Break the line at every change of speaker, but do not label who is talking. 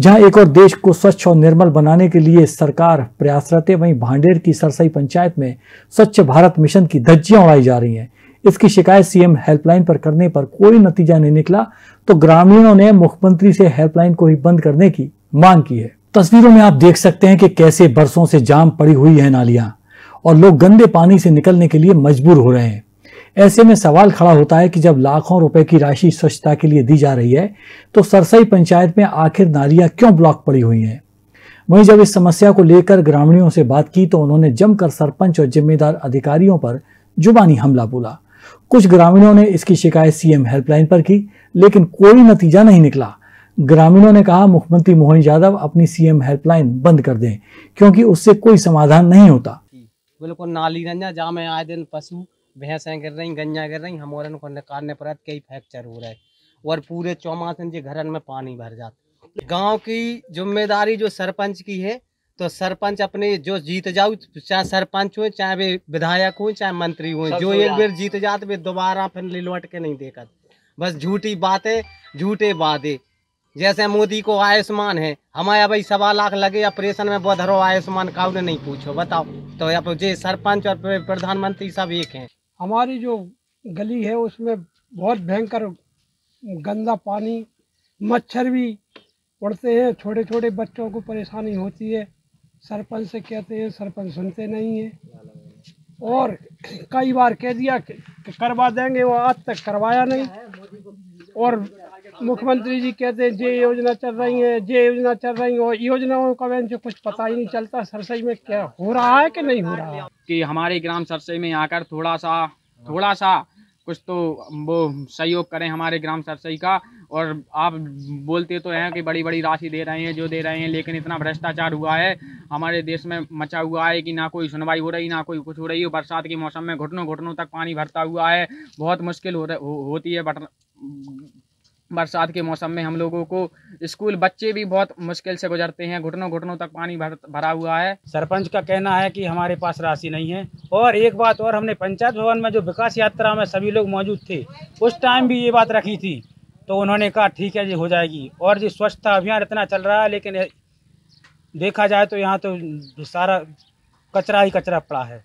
जहाँ एक और देश को स्वच्छ और निर्मल बनाने के लिए सरकार प्रयासरत है वहीं भांडेर की सरसई पंचायत में स्वच्छ भारत मिशन की धज्जियाँ उड़ाई जा रही हैं। इसकी शिकायत सीएम हेल्पलाइन पर करने पर कोई नतीजा नहीं निकला तो ग्रामीणों ने मुख्यमंत्री से हेल्पलाइन को ही बंद करने की मांग की है। तस्वीरों में आप देख सकते हैं कि कैसे बरसों से जाम पड़ी हुई है नालियाँ, और लोग गंदे पानी से निकलने के लिए मजबूर हो रहे हैं। ऐसे में सवाल खड़ा होता है कि जब लाखों रुपए की राशि स्वच्छता के लिए दी जा रही है तो सरसई पंचायत में आखिर नालियाँ क्यों ब्लॉक पड़ी हुई हैं? वहीं जब इस समस्या को लेकर ग्रामीणों से बात की तो उन्होंने जमकर सरपंच और जिम्मेदार अधिकारियों पर जुबानी हमला बोला। कुछ ग्रामीणों ने इसकी शिकायत सीएम हेल्पलाइन पर की, लेकिन कोई नतीजा नहीं निकला। ग्रामीणों ने कहा, मुख्यमंत्री मोहन यादव अपनी सीएम हेल्पलाइन बंद कर दें, क्योंकि उससे कोई समाधान नहीं होता।
बिल्कुल नाली रंजा, जहाँ आए दिन पशु भैंसें गिर रही गंजा गिर रही हमारे को निकालने पर कई फ्रैक्चर हो रहे और पूरे चौमासन के घरन में पानी भर जाता गाँव की ज़िम्मेदारी जो सरपंच की है तो सरपंच अपने जो जीत जाओ चाहे सरपंच हो चाहे वे विधायक हो चाहे मंत्री हो जो एक बार जीत जाते वे दोबारा फिर लौट के नहीं देखा बस झूठी बातें झूठे वादे। जैसे मोदी को आयुष्मान है हमारे भाई सवा लाख लगे ऑपरेशन में बधरो आयुष्मान काउ ने नहीं पूछो बताओ। तो अब जे सरपंच और प्रधानमंत्री सब एक हैं।
हमारी जो गली है उसमें बहुत भयंकर गंदा पानी, मच्छर भी उड़ते हैं। छोटे छोटे बच्चों को परेशानी होती है। सरपंच से कहते हैं, सरपंच सुनते नहीं है। और कई बार कह दिया करवा देंगे, वो आज तक करवाया नहीं। और मुख्यमंत्री जी कहते हैं जे योजना चल रही है जे योजना चल रही है योजनाओं का जो कुछ पता ही नहीं चलता सरसई में क्या हो रहा है कि नहीं हो रहा है?
कि हमारे ग्राम सरसई में आकर थोड़ा सा थोड़ा सा कुछ तो वो सहयोग करें हमारे ग्राम सरसई का। और आप बोलते तो हैं कि बड़ी बड़ी राशि दे रहे हैं जो दे रहे हैं लेकिन इतना भ्रष्टाचार हुआ है हमारे देश में मचा हुआ है कि ना कोई सुनवाई हो रही ना कोई कुछ हो रही है। बरसात के मौसम में घुटनों घुटनों तक पानी भरता हुआ है बहुत मुश्किल हो, हो होती है बट बरसात के मौसम में हम लोगों को स्कूल बच्चे भी बहुत मुश्किल से गुजरते हैं। घुटनों घुटनों तक पानी भर, भरा हुआ है।
सरपंच का कहना है कि हमारे पास राशि नहीं है। और एक बात और, हमने पंचायत भवन में जो विकास यात्रा में सभी लोग मौजूद थे, उस टाइम भी ये बात रखी थी। तो उन्होंने कहा, ठीक है जी, हो जाएगी। और जी स्वच्छता अभियान इतना चल रहा है, लेकिन देखा जाए तो यहाँ तो सारा कचरा ही कचरा पड़ा है।